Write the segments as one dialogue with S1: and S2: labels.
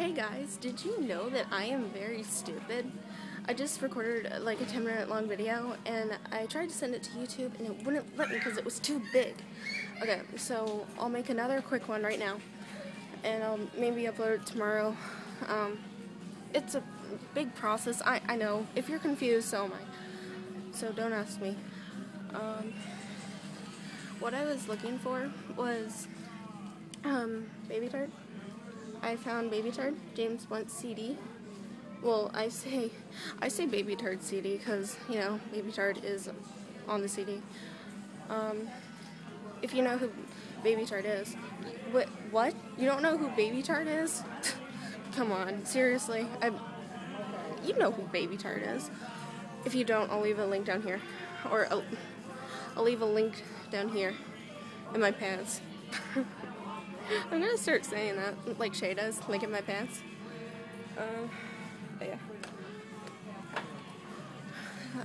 S1: Hey guys, did you know that I am very stupid? I just recorded like a 10 minute long video and I tried to send it to YouTube and it wouldn't let me because it was too big. Okay, so I'll make another quick one right now and I'll maybe upload it tomorrow. Um, it's a big process, I, I know. If you're confused, so am I. So don't ask me. Um, what I was looking for was um, Babytard. I found Babytard, James Blunt CD. Well, I say I say Babytard CD because you know Babytard is on the CD. Um, if you know who Babytard is, what what you don't know who Babytard is? Come on, seriously, I you know who Babytard is. If you don't, I'll leave a link down here, or I'll, I'll leave a link down here in my pants. Gonna start saying that, like Shay does, like in my pants. Uh, yeah.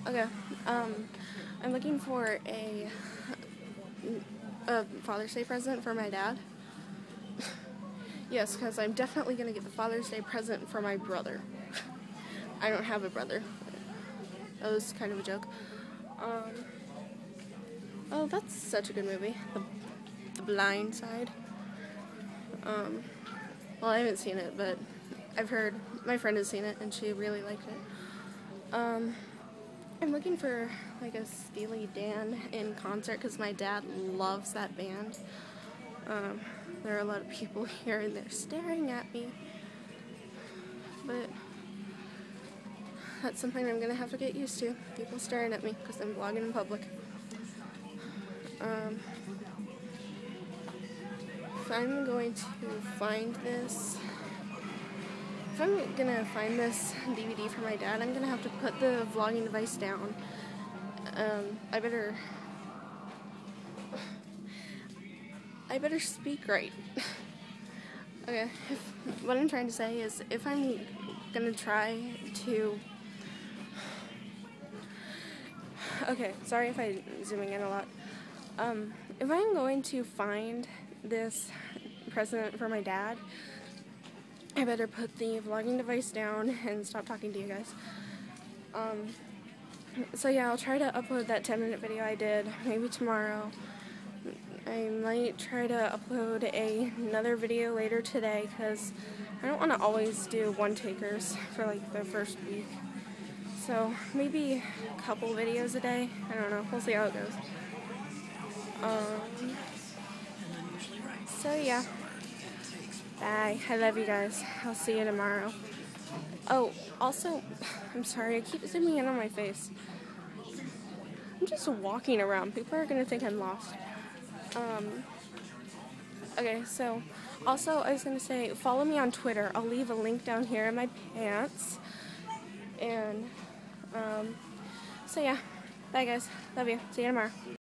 S1: Okay. Um, I'm looking for a, a Father's Day present for my dad. yes, because I'm definitely gonna get the Father's Day present for my brother. I don't have a brother. That was kind of a joke. Um, oh, that's such a good movie. The, the Blind Side. Um, well, I haven't seen it, but I've heard my friend has seen it and she really liked it. Um, I'm looking for like a Steely Dan in concert because my dad loves that band. Um, there are a lot of people here and they're staring at me, but that's something I'm gonna have to get used to. People staring at me because I'm vlogging in public. Um, if I'm going to find this, if I'm gonna find this DVD for my dad, I'm gonna have to put the vlogging device down. Um, I better, I better speak right. okay, if, what I'm trying to say is if I'm gonna try to, okay, sorry if I'm zooming in a lot. Um, if I'm going to find this present for my dad, I better put the vlogging device down and stop talking to you guys. Um, so yeah, I'll try to upload that 10 minute video I did, maybe tomorrow. I might try to upload a, another video later today because I don't want to always do one takers for like the first week. So maybe a couple videos a day. I don't know. We'll see how it goes. Um, so yeah. Bye. I love you guys. I'll see you tomorrow. Oh, also, I'm sorry. I keep zooming in on my face. I'm just walking around. People are gonna think I'm lost. Um. Okay, so also I was gonna say follow me on Twitter. I'll leave a link down here in my pants. And um. So yeah. Bye guys. Love you. See you tomorrow.